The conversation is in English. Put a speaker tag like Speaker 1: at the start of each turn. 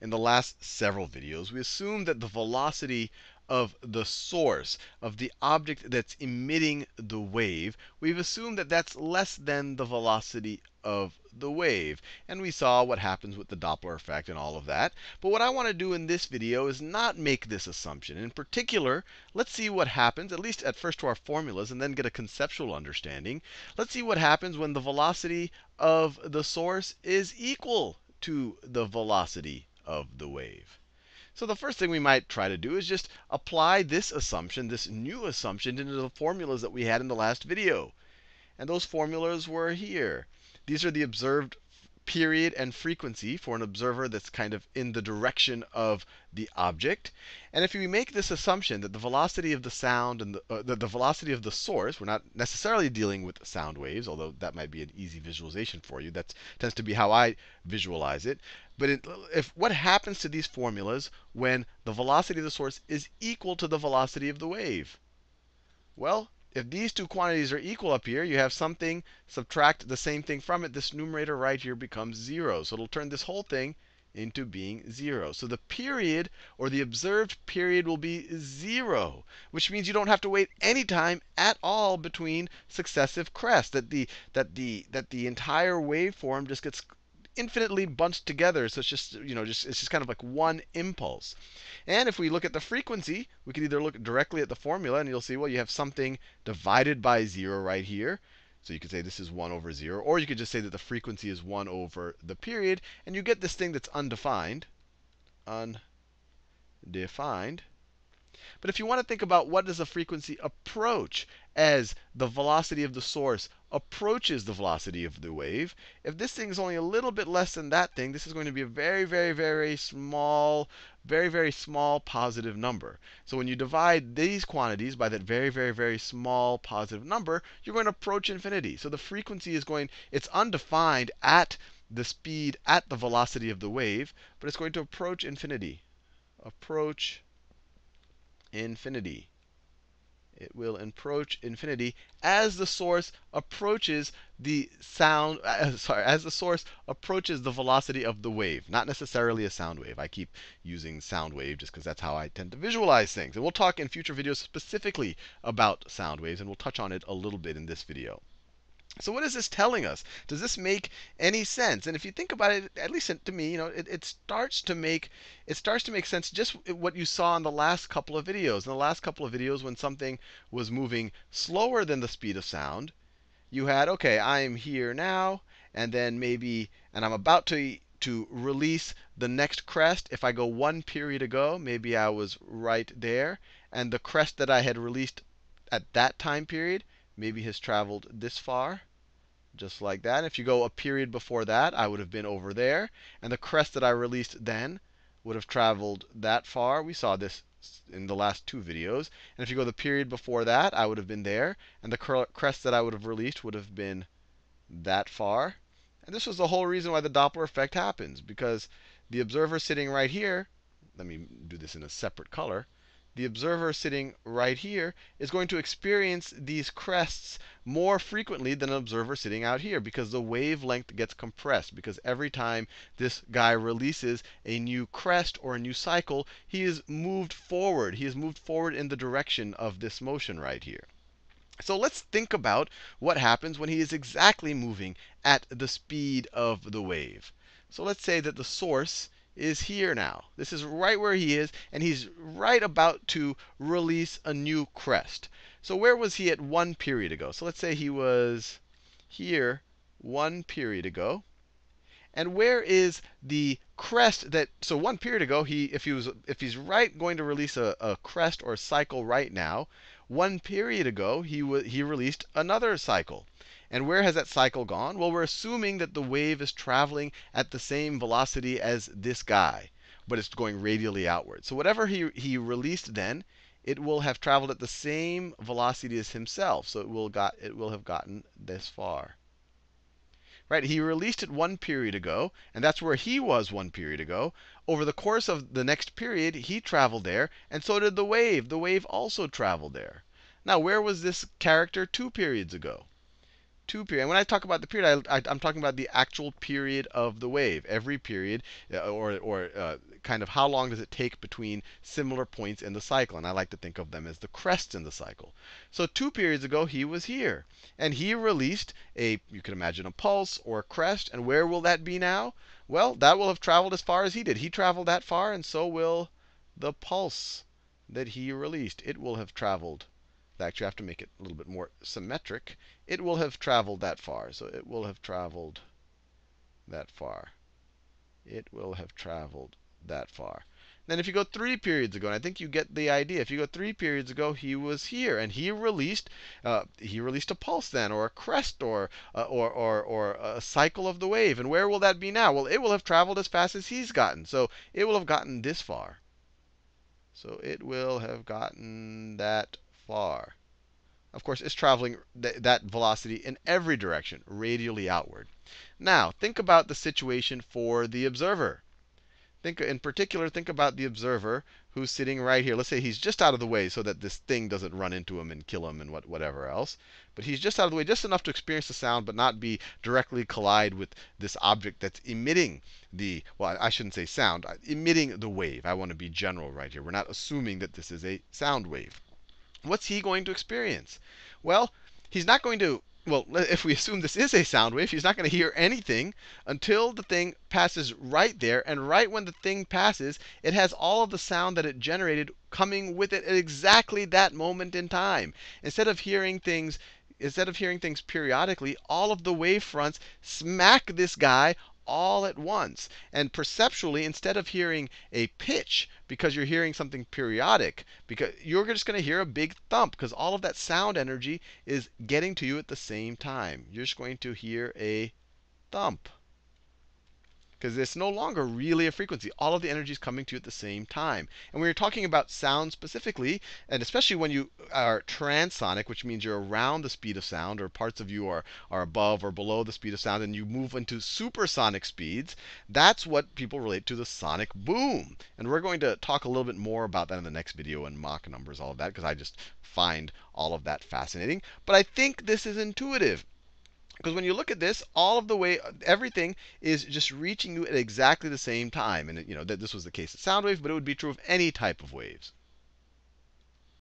Speaker 1: in the last several videos, we assumed that the velocity of the source, of the object that's emitting the wave, we've assumed that that's less than the velocity of the wave. And we saw what happens with the Doppler effect and all of that. But what I want to do in this video is not make this assumption. In particular, let's see what happens, at least at first to our formulas, and then get a conceptual understanding. Let's see what happens when the velocity of the source is equal to the velocity of the wave. So the first thing we might try to do is just apply this assumption, this new assumption, into the formulas that we had in the last video. And those formulas were here. These are the observed period and frequency for an observer that's kind of in the direction of the object. And if we make this assumption that the velocity of the sound and the, uh, the, the, velocity of the source, we're not necessarily dealing with sound waves, although that might be an easy visualization for you. That tends to be how I visualize it. But it, if what happens to these formulas when the velocity of the source is equal to the velocity of the wave? Well, if these two quantities are equal up here, you have something, subtract the same thing from it. This numerator right here becomes 0. So it'll turn this whole thing into being 0. So the period, or the observed period, will be 0, which means you don't have to wait any time at all between successive crests, that the, that the, that the entire waveform just gets infinitely bunched together. So it's just, you know, just it's just kind of like one impulse. And if we look at the frequency, we can either look directly at the formula, and you'll see, well, you have something divided by 0 right here. So you could say this is 1 over 0. Or you could just say that the frequency is 1 over the period. And you get this thing that's undefined. Undefined. But if you want to think about what does a frequency approach as the velocity of the source approaches the velocity of the wave, if this thing is only a little bit less than that thing, this is going to be a very, very, very small, very, very small positive number. So when you divide these quantities by that very, very, very small positive number, you're going to approach infinity. So the frequency is going, it's undefined at the speed, at the velocity of the wave, but it's going to approach infinity. Approach infinity. It will approach infinity as the source approaches the sound, uh, sorry, as the source approaches the velocity of the wave, not necessarily a sound wave. I keep using sound wave just because that's how I tend to visualize things. And we'll talk in future videos specifically about sound waves, and we'll touch on it a little bit in this video. So what is this telling us? Does this make any sense? And if you think about it, at least to me, you know, it, it starts to make it starts to make sense just what you saw in the last couple of videos. In the last couple of videos, when something was moving slower than the speed of sound, you had, okay, I am here now, and then maybe, and I'm about to to release the next crest. If I go one period ago, maybe I was right there, and the crest that I had released at that time period maybe has traveled this far, just like that. If you go a period before that, I would have been over there. And the crest that I released then would have traveled that far. We saw this in the last two videos. And if you go the period before that, I would have been there. And the crest that I would have released would have been that far. And this was the whole reason why the Doppler effect happens. Because the observer sitting right here, let me do this in a separate color the observer sitting right here is going to experience these crests more frequently than an observer sitting out here because the wavelength gets compressed. Because every time this guy releases a new crest or a new cycle, he is moved forward. He is moved forward in the direction of this motion right here. So let's think about what happens when he is exactly moving at the speed of the wave. So let's say that the source is here now. This is right where he is, and he's right about to release a new crest. So where was he at one period ago? So let's say he was here one period ago. And where is the crest that so one period ago he if he was if he's right going to release a, a crest or a cycle right now, one period ago he he released another cycle. And where has that cycle gone? Well, we're assuming that the wave is traveling at the same velocity as this guy, but it's going radially outward. So whatever he, he released then, it will have traveled at the same velocity as himself. So it will, got, it will have gotten this far. Right? He released it one period ago, and that's where he was one period ago. Over the course of the next period, he traveled there, and so did the wave. The wave also traveled there. Now, where was this character two periods ago? Two period. And when I talk about the period, I, am talking about the actual period of the wave. Every period, uh, or, or uh, kind of how long does it take between similar points in the cycle. And I like to think of them as the crests in the cycle. So two periods ago, he was here. And he released a, you can imagine a pulse or a crest. And where will that be now? Well, that will have traveled as far as he did. He traveled that far, and so will the pulse that he released. It will have traveled Actually, I have to make it a little bit more symmetric. It will have traveled that far. So it will have traveled that far. It will have traveled that far. Then if you go three periods ago, and I think you get the idea. If you go three periods ago, he was here, and he released uh, he released a pulse then, or a crest, or, uh, or or or a cycle of the wave. And where will that be now? Well, it will have traveled as fast as he's gotten. So it will have gotten this far. So it will have gotten that far. Of course, it's traveling th that velocity in every direction, radially outward. Now, think about the situation for the observer. Think in particular, think about the observer who's sitting right here. Let's say he's just out of the way so that this thing doesn't run into him and kill him and what, whatever else. But he's just out of the way, just enough to experience the sound, but not be directly collide with this object that's emitting the, well, I shouldn't say sound, uh, emitting the wave. I want to be general right here. We're not assuming that this is a sound wave. What's he going to experience? Well, he's not going to, well, if we assume this is a sound wave, he's not going to hear anything until the thing passes right there. And right when the thing passes, it has all of the sound that it generated coming with it at exactly that moment in time. Instead of hearing things instead of hearing things periodically, all of the wave fronts smack this guy all at once. And perceptually, instead of hearing a pitch, because you're hearing something periodic, because you're just going to hear a big thump, because all of that sound energy is getting to you at the same time. You're just going to hear a thump because it's no longer really a frequency. All of the energy is coming to you at the same time. And when you're talking about sound specifically, and especially when you are transonic, which means you're around the speed of sound, or parts of you are, are above or below the speed of sound, and you move into supersonic speeds, that's what people relate to the sonic boom. And we're going to talk a little bit more about that in the next video and Mach numbers, all of that, because I just find all of that fascinating. But I think this is intuitive. Because when you look at this, all of the way, everything is just reaching you at exactly the same time. And you know that this was the case of sound waves, but it would be true of any type of waves.